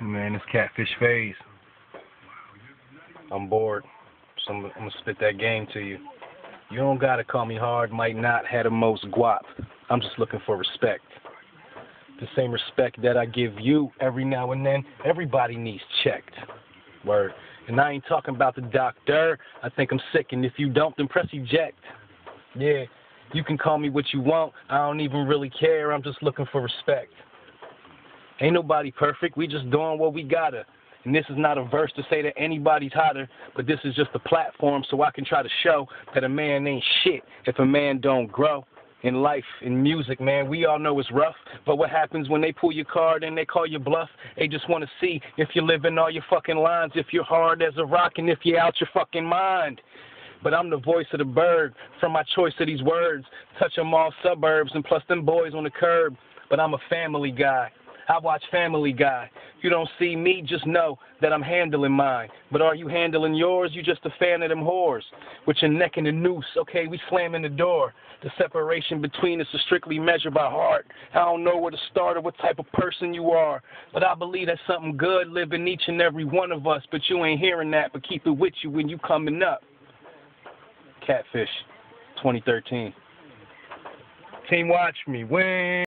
Man, it's Catfish Phase. I'm bored, so I'm, I'm gonna spit that game to you. You don't gotta call me hard, might not have the most guap. I'm just looking for respect. The same respect that I give you every now and then, everybody needs checked. Word. And I ain't talking about the doctor. I think I'm sick, and if you don't, then press eject. Yeah, you can call me what you want. I don't even really care. I'm just looking for respect. Ain't nobody perfect. We just doing what we gotta. And this is not a verse to say that anybody's hotter, but this is just a platform so I can try to show that a man ain't shit if a man don't grow. In life, in music, man, we all know it's rough. But what happens when they pull your card and they call you bluff? They just want to see if you're living all your fucking lines, if you're hard as a rock, and if you're out your fucking mind. But I'm the voice of the bird from my choice of these words. Touch 'em all suburbs and plus them boys on the curb. But I'm a family guy. I watch Family Guy. You don't see me, just know that I'm handling mine. But are you handling yours? You just a fan of them whores. With your neck in the noose, okay, we slamming the door. The separation between us is strictly measured by heart. I don't know where to start or what type of person you are. But I believe that something good live in each and every one of us. But you ain't hearing that, but keep it with you when you coming up. Catfish, 2013. Team Watch Me, win.